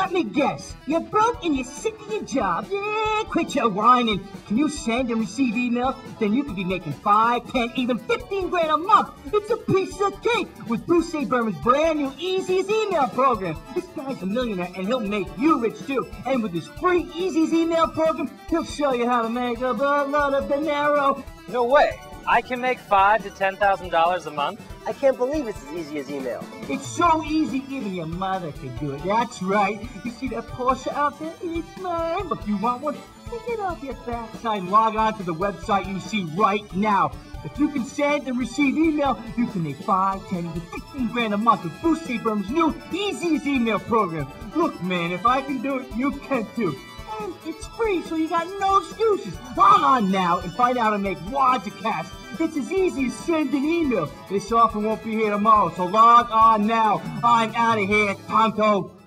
let me guess. You're broke and you're sick of your job. Yeah, quit your whining. Can you send and receive emails? Then you could be making five, ten, even 15 grand a month. It's a piece of cake with Bruce A. Berman's brand new Easy as Email program. This guy's a millionaire and he'll make you rich too. And with his free Easy as Email program, he'll show you how to make a buttload of dinero. No way. I can make five to ten thousand dollars a month. I can't believe it's as easy as email. It's so easy, even your mother could do it. That's right. You see that Porsche out there? It's mine. But if you want one, take it off your backside and log on to the website you see right now. If you can send and receive email, you can make 5, 10, even 15 grand a month with Bruce C. Berman's new Easy as Email program. Look, man, if I can do it, you can too. And it's free, so you got no excuses. Log on now and find out how to make cash. It's as easy as sending email. This offer won't be here tomorrow, so log on now. I'm out of here, Tonto.